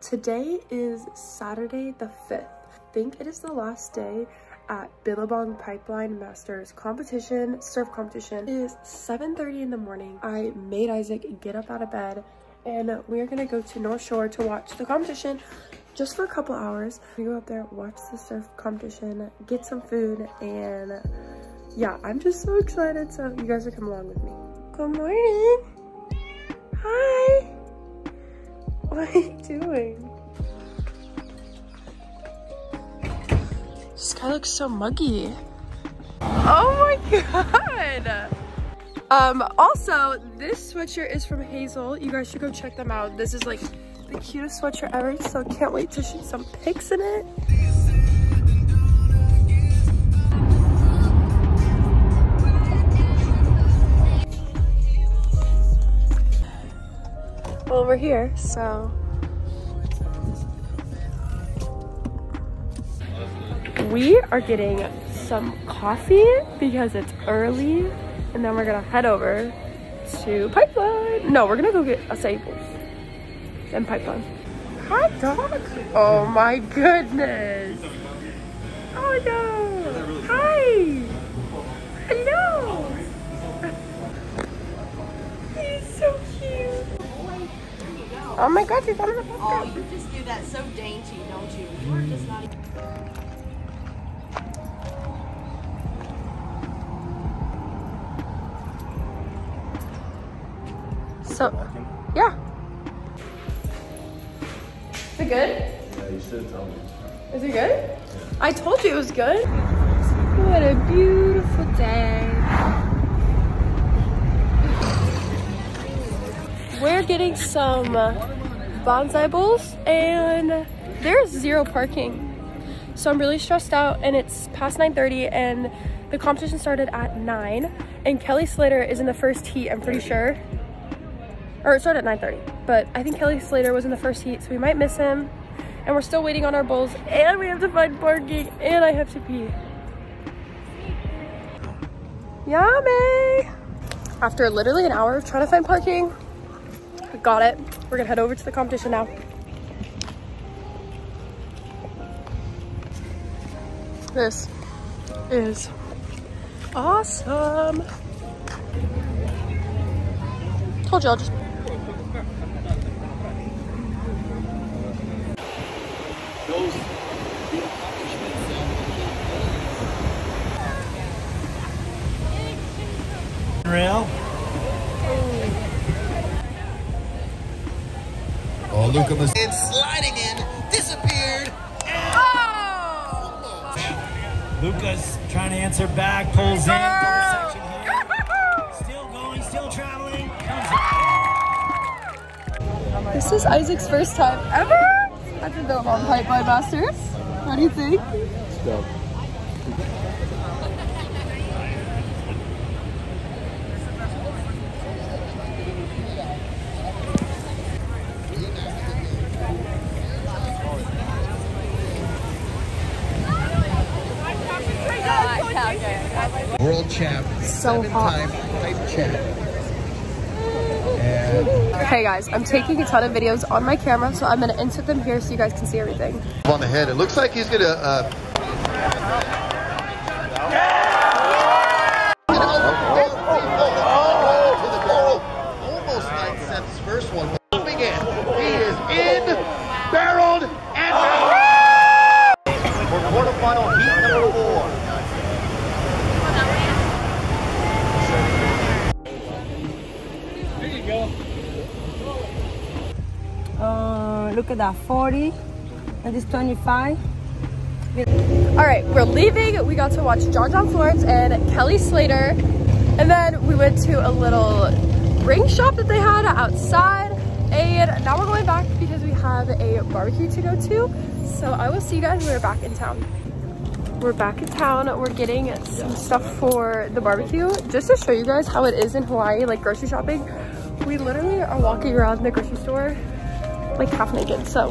Today is Saturday the 5th. I think it is the last day at Billabong Pipeline Masters competition, surf competition. It is 7.30 in the morning. I made Isaac get up out of bed and we are gonna go to North Shore to watch the competition just for a couple hours. We go up there, watch the surf competition, get some food, and yeah, I'm just so excited. So you guys are coming along with me. Good morning. Hi. What are you doing? This guy looks so muggy. Oh my god. Um, also, this sweatshirt is from Hazel. You guys should go check them out. This is like the cutest sweatshirt ever, so can't wait to shoot some pics in it. Well, we're here, so. We are getting some coffee because it's early, and then we're gonna head over to Pipeline. No, we're gonna go get a Staples and Pipeline. Hot dog! Oh my goodness! Oh no! Oh my god, he's on the Oh, you just do that so dainty, don't you? You're just not even... So, yeah. Is it good? Yeah, you should tell me. Is it good? I told you it was good. What a beautiful day. We're getting some bonsai bowls and there's zero parking. So I'm really stressed out and it's past 9.30 and the competition started at 9 and Kelly Slater is in the first heat, I'm pretty sure. Or it started at 9.30, but I think Kelly Slater was in the first heat, so we might miss him. And we're still waiting on our bowls and we have to find parking and I have to pee. Yummy! After literally an hour of trying to find parking, got it. We're gonna head over to the competition now. This is awesome. Told you I'll just Rail. Oh, Luca must. It's sliding in, disappeared. Oh! Luca's trying to answer back, pulls in, double section here. Still going, still traveling. Comes This is Isaac's first time ever at the Billabong Pipeline Masters. What do you think? World champ. So hot. Seven-time pipe champ. And Hey guys, I'm taking a ton of videos on my camera, so I'm gonna insert them here so you guys can see everything. on the head. It looks like he's gonna. Uh, Almost like Seth's first one. Moving in. He is in, barreled, and for quarterfinal look at that, 40. That is 25. All right, we're leaving. We got to watch John John Florence and Kelly Slater. And then we went to a little ring shop that they had outside. And now we're going back because we have a barbecue to go to. So I will see you guys when we're back in town. We're back in town. We're getting some stuff for the barbecue. Just to show you guys how it is in Hawaii, like grocery shopping. We literally are walking around the grocery store like half naked. So